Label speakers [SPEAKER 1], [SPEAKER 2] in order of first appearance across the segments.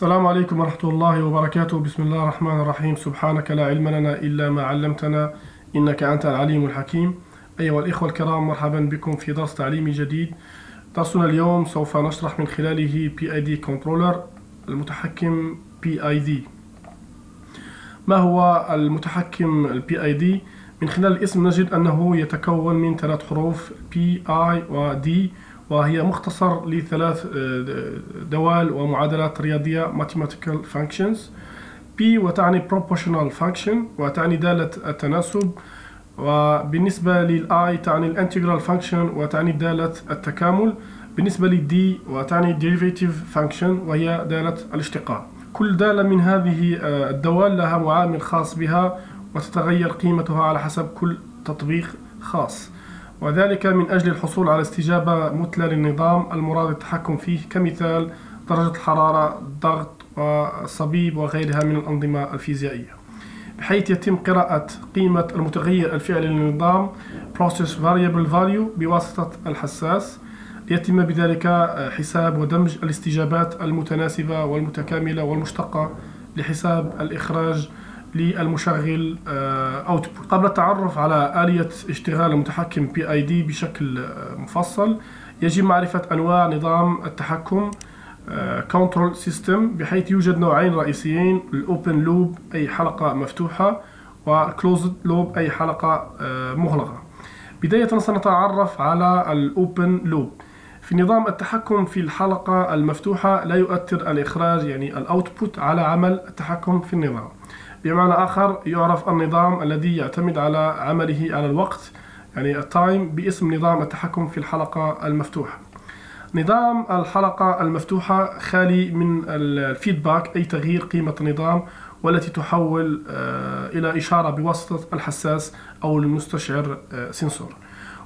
[SPEAKER 1] السلام عليكم ورحمة الله وبركاته. بسم الله الرحمن الرحيم. سبحانك لا علم لنا إلا ما علمتنا. إنك أنت العليم الحكيم. أيها الإخوة الكرام مرحبا بكم في درس تعليمي جديد. درسنا اليوم سوف نشرح من خلاله PID Controller المتحكم PID ما هو المتحكم ال PID؟ من خلال الاسم نجد أنه يتكون من ثلاث حروف P, I و D. وهي مختصر لثلاث آه، دوال ومعادلات رياضية mathematical functions. P وتعني proportional function وتعني دالة التناسب. وبالنسبة للآي تعني الانتجرال function وتعني دالة التكامل. بالنسبة للدي وتعني derivative function وهي دالة الاشتقاق كل دالة من هذه آه، الدوال لها معامل خاص بها وتتغير قيمتها على حسب كل تطبيق خاص. وذلك من أجل الحصول على استجابة مثلى للنظام المراد التحكم فيه كمثال درجة الحرارة الضغط والصبيب وغيرها من الأنظمة الفيزيائية. بحيث يتم قراءة قيمة المتغير الفعلي للنظام process variable value بواسطة الحساس ليتم بذلك حساب ودمج الاستجابات المتناسبة والمتكاملة والمشتقة لحساب الإخراج للمشغل output قبل التعرف على آلية اشتغال المتحكم PID بشكل آه، مفصل يجب معرفة أنواع نظام التحكم control system بحيث يوجد نوعين رئيسيين ال open loop أي حلقة مفتوحة و closed loop أي حلقة آه، مغلقة. بداية سنتعرف على ال open loop في نظام التحكم في الحلقة المفتوحة لا يؤثر الإخراج يعني ال output على عمل التحكم في النظام. بمعنى آخر يعرف النظام الذي يعتمد على عمله على الوقت يعني ال time باسم نظام التحكم في الحلقة المفتوحة. نظام الحلقة المفتوحة خالي من ال feedback أي تغيير قيمة النظام والتي تحول آه، إلى إشارة بواسطة الحساس أو المستشعر sensor.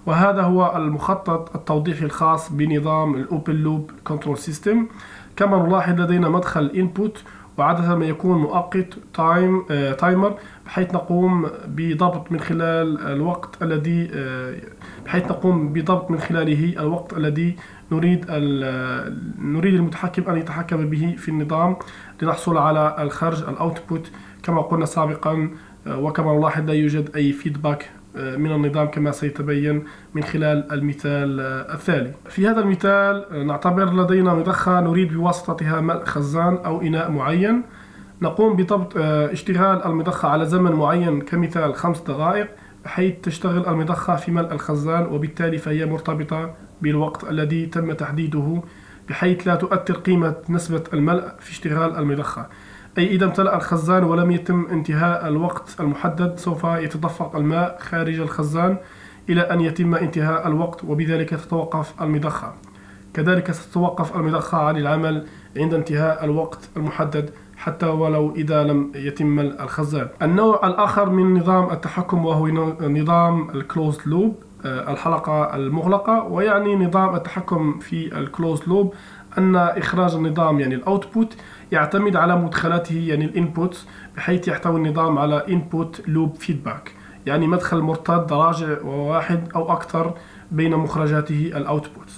[SPEAKER 1] وهذا هو المخطط التوضيحي الخاص بنظام ال open loop control system كما نلاحظ لدينا مدخل input وعادة ما يكون مؤقت time timer بحيث نقوم بضبط من خلال الوقت الذي آه، بحيث نقوم بضبط من خلاله الوقت الذي نريد نريد المتحكم أن يتحكم به في النظام لنحصل على الخرج ال output كما قلنا سابقا آه، وكما نلاحظ لا يوجد أي feedback من النظام كما سيتبين من خلال المثال التالي في هذا المثال نعتبر لدينا مضخة نريد بواسطتها ملء خزان أو إناء معين. نقوم بضبط آه، اشتغال المضخة على زمن معين كمثال خمس دقائق بحيث تشتغل المضخة في ملء الخزان وبالتالي فهي مرتبطة بالوقت الذي تم تحديده بحيث لا تؤثر قيمة نسبة الملء في اشتغال المضخة. أي إذا امتلأ الخزان ولم يتم انتهاء الوقت المحدد سوف يتدفق الماء خارج الخزان إلى أن يتم انتهاء الوقت وبذلك تتوقف المضخة. كذلك ستتوقف المضخة عن العمل عند انتهاء الوقت المحدد حتى ولو إذا لم يتم الخزان. النوع الآخر من نظام التحكم وهو نظام ال close loop الحلقة المغلقة ويعني نظام التحكم في ال close loop أن إخراج النظام يعني ال output يعتمد على مدخلاته يعني ال input بحيث يحتوي النظام على input loop feedback يعني مدخل مرتد راجع واحد أو أكثر بين مخرجاته ال output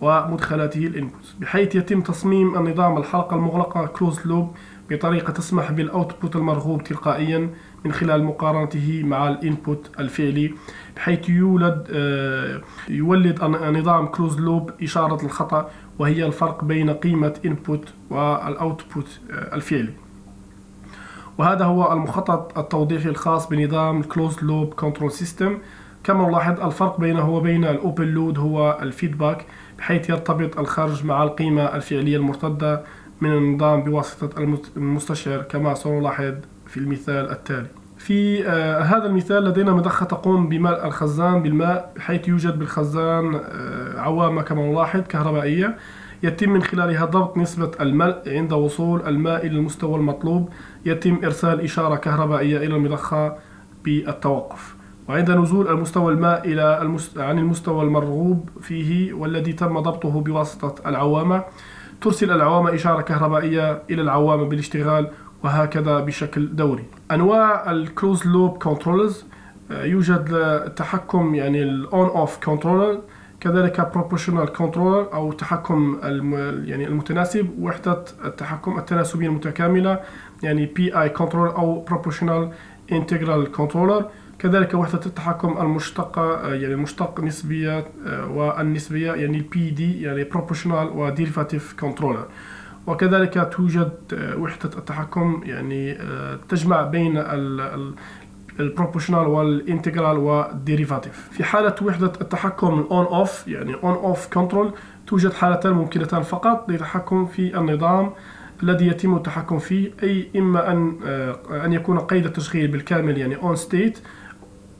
[SPEAKER 1] ومدخلاته ال input. بحيث يتم تصميم النظام الحلقة المغلقة closed loop بطريقة تسمح بال output المرغوب تلقائيا من خلال مقارنته مع ال input الفعلي بحيث يولد آه، يولد النظام close loop إشارة الخطأ وهي الفرق بين قيمة input وال output آه، الفعلي. وهذا هو المخطط التوضيحي الخاص بنظام Closed Loop Control System كما نلاحظ الفرق بينه وبين الأوبن لود هو الفيدباك بحيث يرتبط الخرج مع القيمة الفعلية المرتدة من النظام بواسطة المستشعر كما سنلاحظ في المثال التالي. في آه هذا المثال لدينا مضخة تقوم بملء الخزان بالماء بحيث يوجد بالخزان آه عوامة كما نلاحظ كهربائية يتم من خلالها ضبط نسبة الملء عند وصول الماء إلى المستوى المطلوب يتم إرسال إشارة كهربائية إلى المضخة بالتوقف. وعند نزول المستوى الماء إلى المست... عن المستوى المرغوب فيه والذي تم ضبطه بواسطة العوامة ترسل العوامة إشارة كهربائية إلى العوامة بالاشتغال وهكذا بشكل دوري. أنواع ال closed loop controllers يوجد التحكم يعني ال on off controller كذلك proportional controller أو تحكم الم... يعني المتناسب وحدة التحكم التناسبية المتكاملة يعني PI controller أو proportional integral controller. كذلك وحدة التحكم المشتقة يعني مشتق نسبية والنسبية يعني ال PD يعني proportional و derivative controller. وكذلك توجد وحدة التحكم يعني تجمع بين ال proportional وال integral وال derivative في حالة وحدة التحكم ال on off يعني on off control توجد حالتان ممكنتان فقط للتحكم في النظام الذي يتم التحكم فيه أي إما أن أن يكون قيد التشغيل بالكامل يعني on state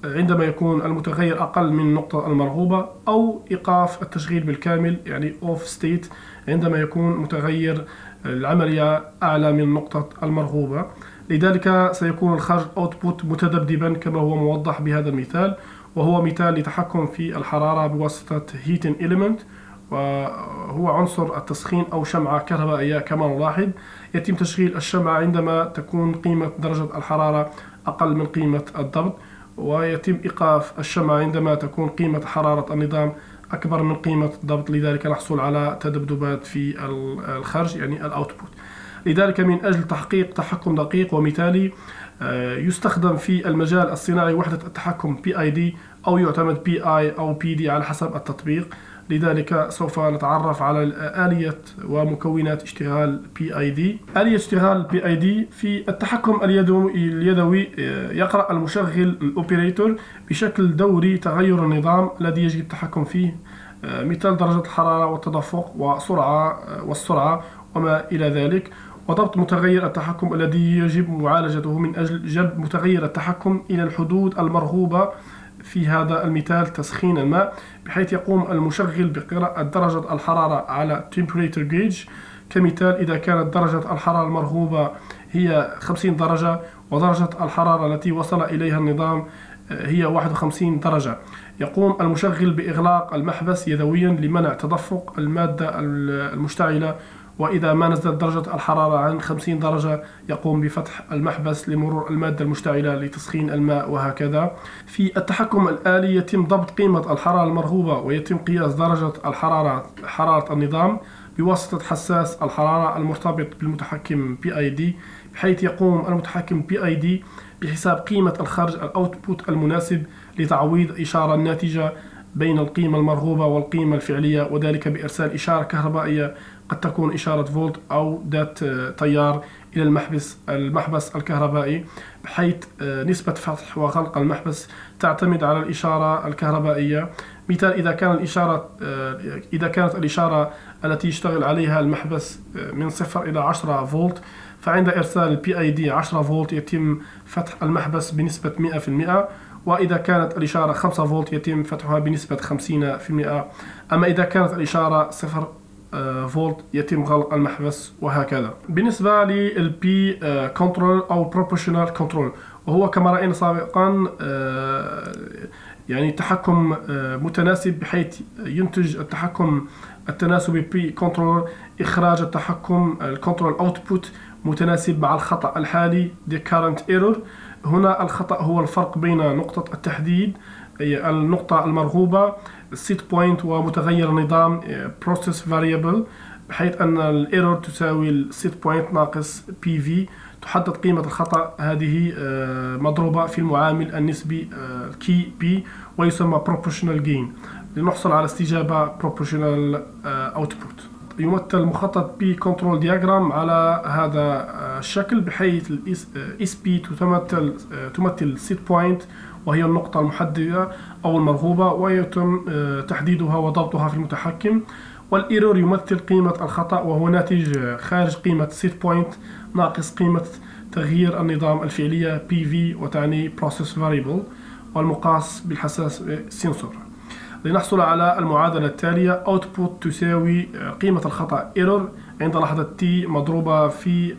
[SPEAKER 1] عندما يكون المتغير أقل من النقطة المرغوبة أو إيقاف التشغيل بالكامل يعني off state عندما يكون متغير العملية أعلى من النقطة المرغوبة. لذلك سيكون الخرج output متذبذبا كما هو موضح بهذا المثال وهو مثال لتحكم في الحرارة بواسطة heating element وهو عنصر التسخين أو شمعة كهربائية كما نلاحظ. يتم تشغيل الشمعة عندما تكون قيمة درجة الحرارة أقل من قيمة الضبط ويتم إيقاف الشمعة عندما تكون قيمة حرارة النظام أكبر من قيمة الضبط. لذلك نحصل على تذبذبات في الخرج يعني الأوتبوت. لذلك من أجل تحقيق تحكم دقيق ومثالي آه، يستخدم في المجال الصناعي وحدة التحكم PID أو يعتمد PI أو PD على حسب التطبيق. لذلك سوف نتعرف على آلية ومكونات اشتغال PID آلية اشتغال PID في التحكم اليدوي آه، يقرأ المشغل الأوبريتور بشكل دوري تغير النظام الذي يجب التحكم فيه آه، مثال درجة الحرارة والتدفق وسرعة والسرعة وما إلى ذلك. وضبط متغير التحكم الذي يجب معالجته من أجل جلب متغير التحكم إلى الحدود المرغوبة في هذا المثال تسخين الماء بحيث يقوم المشغل بقراءة درجة الحرارة على temperature gauge. كمثال إذا كانت درجة الحرارة المرغوبة هي 50 درجة ودرجة الحرارة التي وصل إليها النظام آه، هي 51 درجة. يقوم المشغل بإغلاق المحبس يدويا لمنع تدفق المادة المشتعلة وإذا ما نزلت درجة الحرارة عن 50 درجة يقوم بفتح المحبس لمرور المادة المشتعلة لتسخين الماء وهكذا. في التحكم الآلي يتم ضبط قيمة الحرارة المرغوبة ويتم قياس درجة الحرارة حرارة النظام بواسطة حساس الحرارة المرتبط بالمتحكم PID بحيث يقوم المتحكم PID بحساب قيمة الخرج الأوتبوت المناسب لتعويض إشارة الناتجة بين القيمة المرغوبة والقيمة الفعلية وذلك بإرسال إشارة كهربائية قد تكون إشارة فولت أو ذات آه، تيار إلى المحبس المحبس الكهربائي بحيث آه، نسبة فتح وغلق المحبس تعتمد على الإشارة الكهربائية. مثال إذا كان الإشارة آه، إذا كانت الإشارة التي يشتغل عليها المحبس من صفر إلى 10 فولت فعند إرسال ال PID 10 فولت يتم فتح المحبس بنسبة 100% وإذا كانت الإشارة 5 فولت يتم فتحها بنسبة 50% أما إذا كانت الإشارة 0 آه، فولت يتم غلق المحبس وهكذا. بالنسبة لل P control آه، أو proportional control وهو كما رأينا سابقا آه، يعني تحكم متناسب بحيث ينتج التحكم التناسبي P control إخراج التحكم ال control output متناسب مع الخطأ الحالي the current error. هنا الخطأ هو الفرق بين نقطة التحديد أي النقطة المرغوبة set point ومتغير النظام process variable بحيث أن ال error تساوي set point ناقص PV تحدد قيمة الخطأ هذه آه، مضروبة في المعامل النسبي KP ويسمى proportional gain. لنحصل على استجابة proportional آه، output. يمثل مخطط P control diagram على هذا آه، الشكل بحيث ال SP تمثل تمثل set point وهي النقطة المحددة أو المرغوبة ويتم آه، تحديدها وضبطها في المتحكم. وال error يمثل قيمة الخطأ وهو ناتج خارج قيمة set point ناقص قيمة تغيير النظام الفعلية PV وتعني Process Variable والمقاس بالحساس sensor لنحصل على المعادلة التالية. Output تساوي آه، قيمة الخطأ. Error عند لحظة t مضروبة في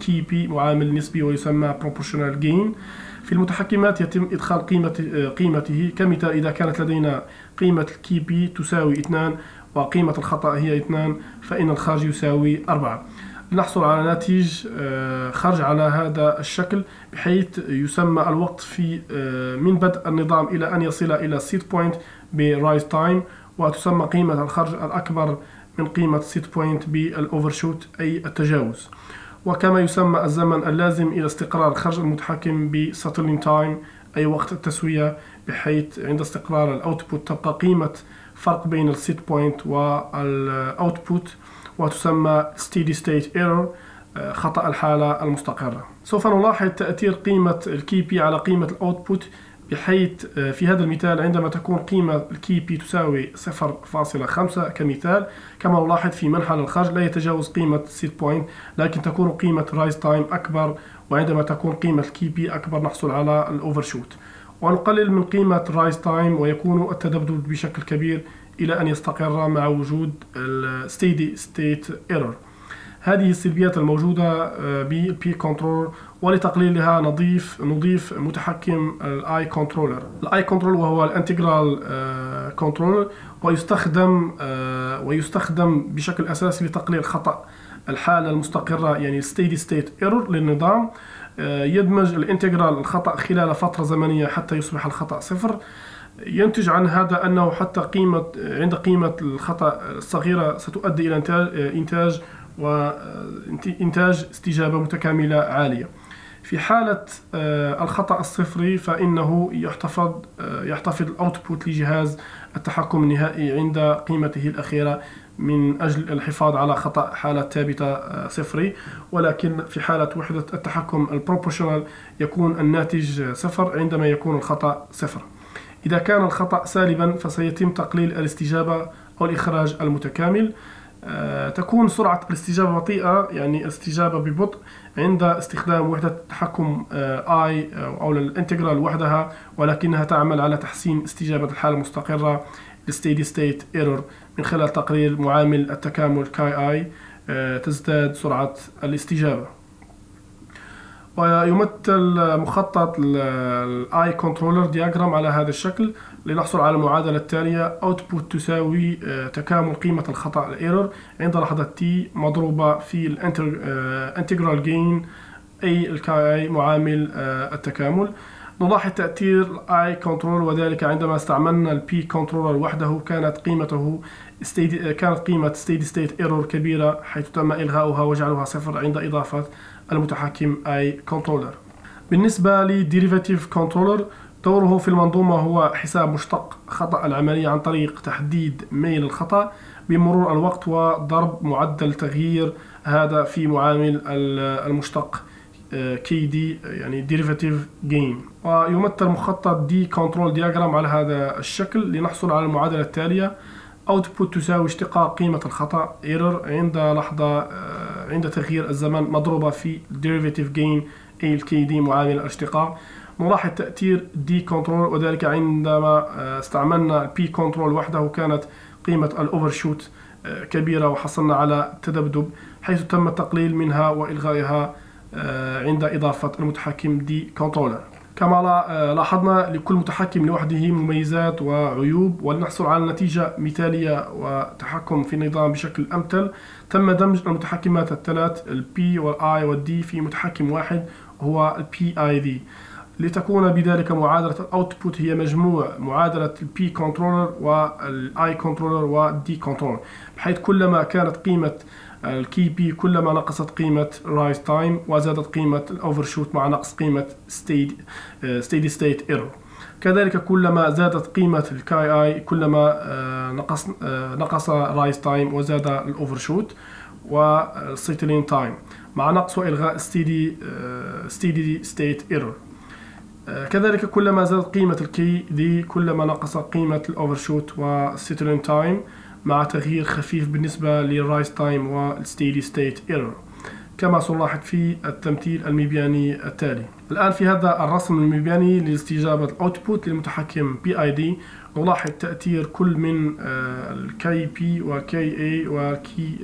[SPEAKER 1] KP معامل نسبي ويسمى proportional gain. في المتحكمات يتم إدخال قيمة آه، قيمته. كمثال إذا كانت لدينا قيمة ال KP تساوي 2 وقيمة الخطأ هي 2 فإن الخارج يساوي 4 نحصل على ناتج آه، خرج على هذا الشكل بحيث يسمى الوقت في من بدء النظام إلى أن يصل إلى set point ب rise time وتسمى قيمة الخرج الأكبر من قيمة set point بال overshoot أي التجاوز. وكما يسمى الزمن اللازم إلى استقرار خرج المتحكم ب settling time أي وقت التسوية بحيث عند استقرار ال output تبقى قيمة فرق بين ال set point وال output وتسمى steady state error خطأ الحالة المستقرة. سوف نلاحظ تأثير قيمة ال KP على قيمة ال output بحيث في هذا المثال عندما تكون قيمة ال KP تساوي 0.5 كمثال كما نلاحظ في منحنى الخرج لا يتجاوز قيمة set point لكن تكون قيمة rise time أكبر وعندما تكون قيمة ال KP أكبر نحصل على ال overshoot. ونقلل من قيمة rise time ويكون التذبذب بشكل كبير إلى أن يستقر مع وجود ال steady state error هذه السلبيات الموجودة بال P control ولتقليلها نضيف نضيف متحكم ال I controller ال I control وهو ال integral controller ويستخدم ويستخدم بشكل أساسي لتقليل خطأ الحالة المستقرة يعني steady state error للنظام. يدمج ال integral الخطأ خلال فترة زمنية حتى يصبح الخطأ صفر. ينتج عن هذا أنه حتى قيمة عند قيمة الخطأ الصغيرة ستؤدي إلى إنتاج وإنتاج استجابة متكاملة عالية. في حالة الخطأ الصفري فإنه يحتفظ يحتفظ ال output لجهاز التحكم النهائي عند قيمته الأخيرة من أجل الحفاظ على خطأ حالة ثابتة صفري. ولكن في حالة وحدة التحكم ال proportional يكون الناتج صفر عندما يكون الخطأ صفر. إذا كان الخطأ سالبا فسيتم تقليل الاستجابة أو الإخراج المتكامل. آه، تكون سرعة الاستجابة بطيئة يعني الاستجابة ببطء عند استخدام وحدة التحكم I آه، أو ال integral وحدها ولكنها تعمل على تحسين استجابة الحالة المستقرة ال steady state error من خلال تقليل معامل التكامل KI آه، تزداد سرعة الاستجابة. ويمثل مخطط ال I controller diagram على هذا الشكل. لنحصل على المعادلة التالية. Output تساوي آه، تكامل قيمة الخطأ ال error عند لحظة t مضروبة في ال integral gain أي ال Ki معامل آه، التكامل. نلاحظ تأثير ال I control وذلك عندما استعملنا ال P controller وحده كانت قيمته كانت قيمة steady state error كبيرة حيث تم إلغاؤها وجعلها صفر عند إضافة المتحكم I controller بالنسبة ل derivative controller دوره في المنظومة هو حساب مشتق. خطأ العملية عن طريق تحديد ميل الخطأ بمرور الوقت وضرب معدل تغيير هذا في معامل المشتق Kd يعني derivative gain ويمثل مخطط D control diagram على هذا الشكل لنحصل على المعادلة التالية. Output تساوي اشتقاق قيمة الخطأ error عند لحظة آه، عند تغيير الزمن مضروبة في derivative gain D معامل الاشتقاق. نلاحظ تأثير D control وذلك عندما آه، استعملنا P control وحده كانت قيمة ال overshoot آه، كبيرة وحصلنا على تذبذب حيث تم التقليل منها وإلغائها آه، عند إضافة المتحكم D controller كما لاحظنا لكل متحكم لوحده مميزات وعيوب ولنحصل على نتيجة مثالية وتحكم في النظام بشكل أمثل. تم دمج المتحكمات الثلاث ال P وال I وال D في متحكم واحد هو ال PID لتكون بذلك معادلة ال output هي مجموع معادلة ال P controller وال I controller وال D controller بحيث كلما كانت قيمة ال Kp كلما نقصت قيمة rise time وزادت قيمة ال overshoot مع نقص قيمة stead steady state error كذلك كلما زادت قيمة ال Ki كلما آه، نقص آه، نقص rise time وزاد ال overshoot وال settling time مع نقص والغاء steady steady state error كذلك كلما زادت قيمة ال Kd كلما نقص قيمة ال overshoot وال settling time مع تغيير خفيف بالنسبة لل rise time وال steady state error كما سنلاحظ في التمثيل المبياني التالي. الآن في هذا الرسم المبياني لاستجابة ال output للمتحكم PID نلاحظ تأثير كل من ال Kp و Ki و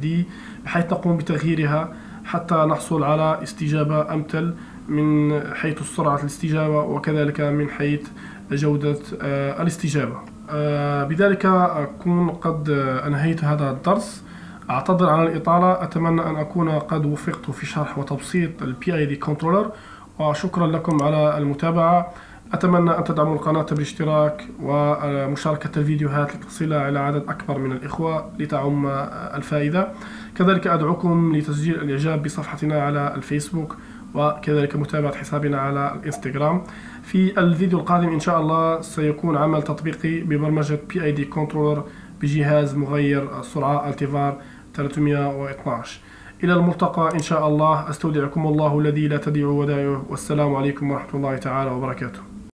[SPEAKER 1] Kd بحيث نقوم بتغييرها حتى نحصل على استجابة أمثل من حيث سرعة الاستجابة وكذلك من حيث جودة آه، الاستجابة. آه، بذلك أكون قد أنهيت هذا الدرس. أعتذر عن الإطالة. أتمنى أن أكون قد وفقت في شرح وتبسيط ال PID Controller. وشكرا لكم على المتابعة. أتمنى أن تدعموا القناة بالاشتراك ومشاركة الفيديوهات لتصل إلى عدد أكبر من الإخوة لتعم الفائدة. كذلك أدعوكم لتسجيل الإعجاب بصفحتنا على الفيسبوك. وكذلك متابعة حسابنا على الانستغرام. في الفيديو القادم إن شاء الله سيكون عمل تطبيقي ببرمجة PID controller بجهاز مغير السرعة ATV 312 إلى الملتقى إن شاء الله. أستودعكم الله الذي لا تضيع ودائعه. والسلام عليكم ورحمة الله تعالى وبركاته.